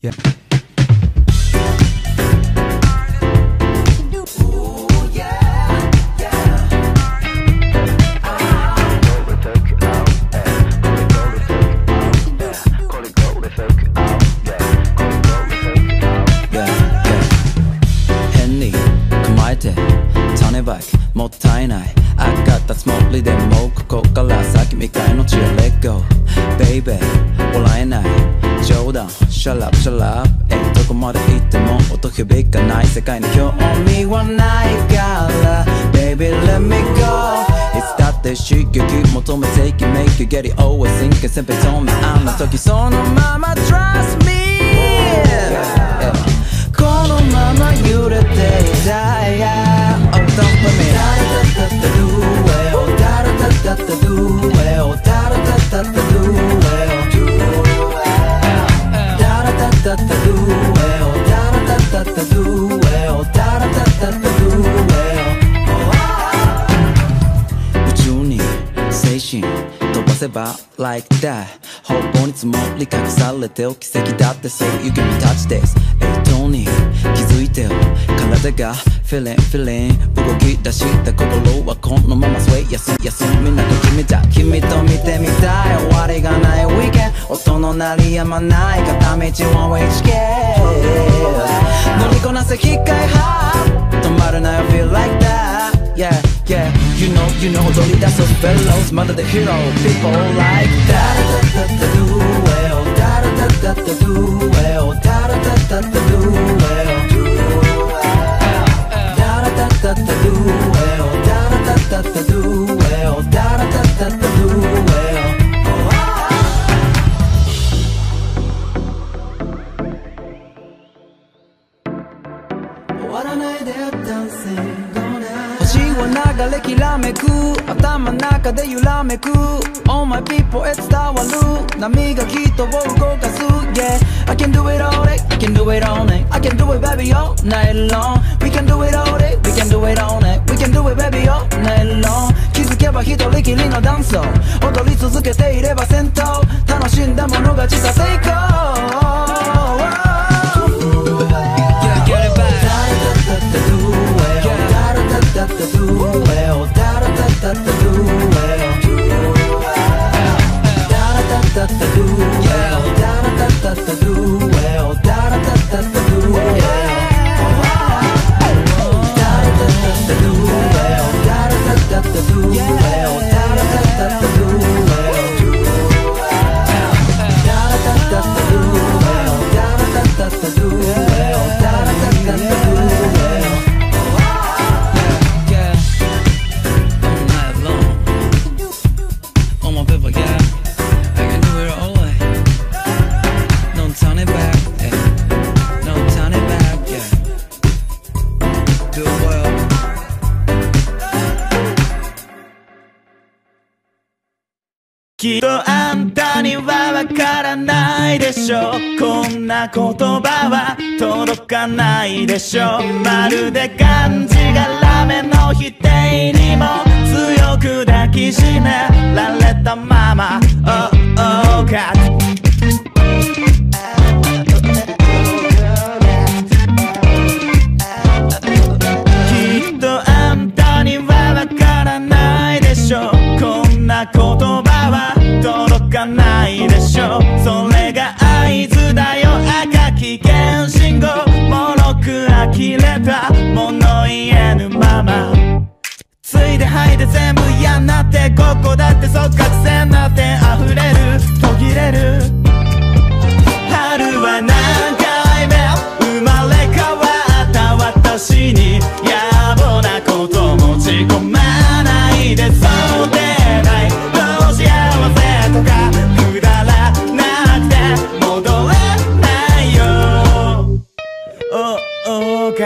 Yeah. バイクもったいない。上がったつもりでもここから先未開の地を Let go Baby 笑えない。冗談。Shut up, shut up えどこまで行っても音響かない世界に興味はないから。Baby let me go いつだって刺激求めていき Make you get it always think 先輩とめあの時そのまま Trust me the like that. 方向に積もり隠されてお奇跡だって。So you give me touch this. えっとに気づいてよ。体が feeling feeling. 動き出した心はこのまま sway 休み休みなく決めた君と見てみたい。終わりがない。Weekend 音の鳴りやまない片道 one way ticket 乗りこなせ機械派止まるな You know Lolita's of fellows, mother, the hero. People like da da da da da Da da da da da 流れきらめく頭の中で揺らめく All my people へ伝わる波が人を動かす Yeah I can do it all day I can do it all night I can do it baby all night long We can do it all day We can do it all night We can do it baby all night long 気づけば一人きりのダンスを踊り続けていれば戦闘 きっとあんたにはわからないでしょ。うこんな言葉は届かないでしょ。うまるでがんじがらめの否定にも強く抱きしめられたまま。切れた物言えぬまま。ついで吐いて全部嫌になってここだって即覚線なって溢れる。きっ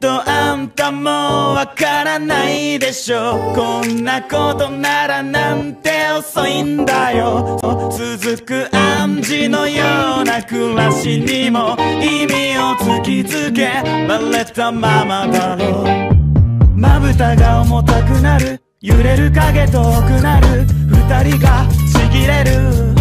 とあんたもわからないでしょ。こんなことならなんて遅いんだよ。続く暗示のような暮らしにも意味を突きつけられたままだろう。まぶたが重たくなる。揺れる影遠くなる。人がちぎれる